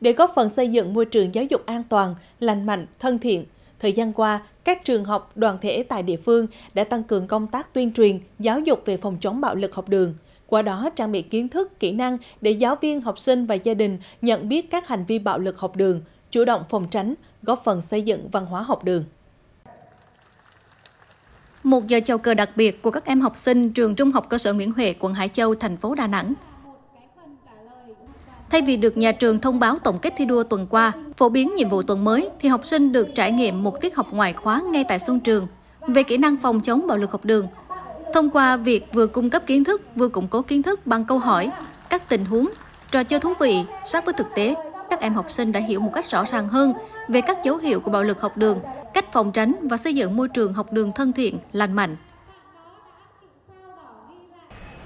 để góp phần xây dựng môi trường giáo dục an toàn, lành mạnh, thân thiện. Thời gian qua, các trường học, đoàn thể tại địa phương đã tăng cường công tác tuyên truyền, giáo dục về phòng chống bạo lực học đường. Qua đó trang bị kiến thức, kỹ năng để giáo viên, học sinh và gia đình nhận biết các hành vi bạo lực học đường, chủ động phòng tránh, góp phần xây dựng văn hóa học đường. Một giờ chào cờ đặc biệt của các em học sinh trường Trung học cơ sở Nguyễn Huệ, quận Hải Châu, thành phố Đà Nẵng. Thay vì được nhà trường thông báo tổng kết thi đua tuần qua, phổ biến nhiệm vụ tuần mới, thì học sinh được trải nghiệm một tiết học ngoài khóa ngay tại sân trường về kỹ năng phòng chống bạo lực học đường. Thông qua việc vừa cung cấp kiến thức, vừa củng cố kiến thức bằng câu hỏi, các tình huống, trò chơi thú vị, sát với thực tế, các em học sinh đã hiểu một cách rõ ràng hơn về các dấu hiệu của bạo lực học đường, cách phòng tránh và xây dựng môi trường học đường thân thiện, lành mạnh.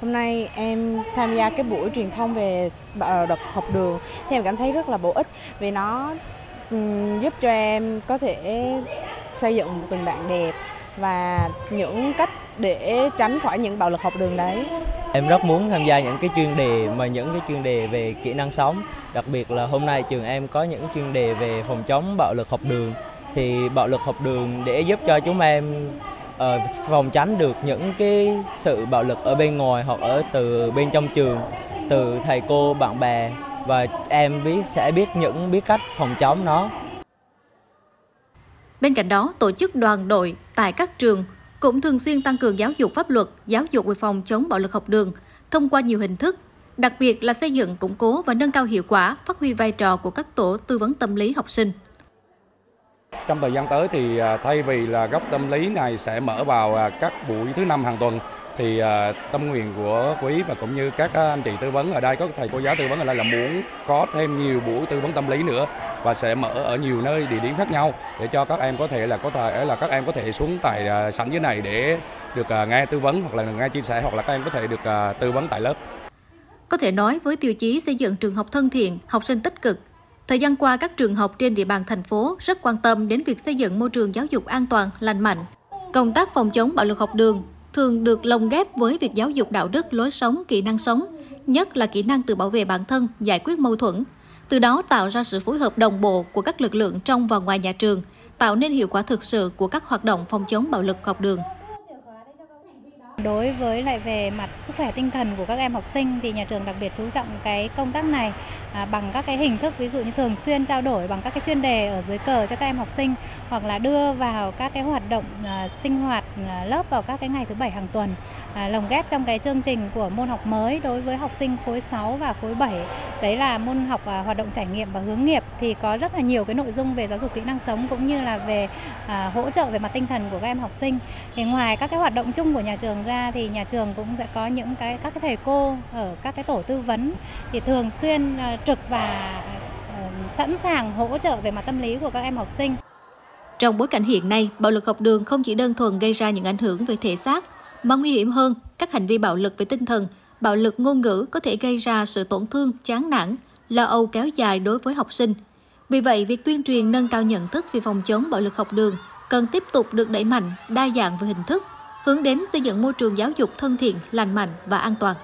Hôm nay em tham gia cái buổi truyền thông về ờ, đợt học đường thì em cảm thấy rất là bổ ích vì nó giúp cho em có thể xây dựng một tình bạn đẹp và những cách để tránh khỏi những bạo lực học đường đấy. Em rất muốn tham gia những cái chuyên đề mà những cái chuyên đề về kỹ năng sống, đặc biệt là hôm nay trường em có những chuyên đề về phòng chống bạo lực học đường thì bạo lực học đường để giúp cho chúng em uh, phòng tránh được những cái sự bạo lực ở bên ngoài hoặc ở từ bên trong trường, từ thầy cô, bạn bè và em biết sẽ biết những biết cách phòng chống nó. Bên cạnh đó, tổ chức đoàn đội tại các trường cũng thường xuyên tăng cường giáo dục pháp luật, giáo dục về phòng chống bạo lực học đường thông qua nhiều hình thức, đặc biệt là xây dựng, củng cố và nâng cao hiệu quả, phát huy vai trò của các tổ tư vấn tâm lý học sinh. Trong thời gian tới thì à, thay vì là góc tâm lý này sẽ mở vào à, các buổi thứ năm hàng tuần thì à, tâm nguyện của quý và cũng như các anh chị tư vấn ở đây có thầy cô giáo tư vấn ở đây là muốn có thêm nhiều buổi tư vấn tâm lý nữa và sẽ mở ở nhiều nơi địa điểm khác nhau để cho các em có thể là có thể là các em có thể xuống tại sảnh dưới này để được nghe tư vấn hoặc là nghe chia sẻ hoặc là các em có thể được tư vấn tại lớp. Có thể nói với tiêu chí xây dựng trường học thân thiện, học sinh tích cực, Thời gian qua, các trường học trên địa bàn thành phố rất quan tâm đến việc xây dựng môi trường giáo dục an toàn, lành mạnh. Công tác phòng chống bạo lực học đường thường được lồng ghép với việc giáo dục đạo đức, lối sống, kỹ năng sống, nhất là kỹ năng tự bảo vệ bản thân, giải quyết mâu thuẫn. Từ đó tạo ra sự phối hợp đồng bộ của các lực lượng trong và ngoài nhà trường, tạo nên hiệu quả thực sự của các hoạt động phòng chống bạo lực học đường. Đối với lại về mặt sức khỏe tinh thần của các em học sinh thì nhà trường đặc biệt chú trọng cái công tác này à, bằng các cái hình thức ví dụ như thường xuyên trao đổi bằng các cái chuyên đề ở dưới cờ cho các em học sinh hoặc là đưa vào các cái hoạt động à, sinh hoạt à, lớp vào các cái ngày thứ bảy hàng tuần à, lồng ghép trong cái chương trình của môn học mới đối với học sinh khối 6 và khối 7 đấy là môn học à, hoạt động trải nghiệm và hướng nghiệp thì có rất là nhiều cái nội dung về giáo dục kỹ năng sống cũng như là về à, hỗ trợ về mặt tinh thần của các em học sinh. Thì ngoài các cái hoạt động chung của nhà trường ra thì nhà trường cũng sẽ có những cái các cái thầy cô ở các cái tổ tư vấn thì thường xuyên ờ, trực và ờ, sẵn sàng hỗ trợ về mặt tâm lý của các em học sinh. Trong bối cảnh hiện nay, bạo lực học đường không chỉ đơn thuần gây ra những ảnh hưởng về thể xác, mà nguy hiểm hơn, các hành vi bạo lực về tinh thần, bạo lực ngôn ngữ có thể gây ra sự tổn thương, chán nản, lo âu kéo dài đối với học sinh. Vì vậy, việc tuyên truyền nâng cao nhận thức về phòng chống bạo lực học đường cần tiếp tục được đẩy mạnh, đa dạng về hình thức, hướng đến xây dựng môi trường giáo dục thân thiện, lành mạnh và an toàn.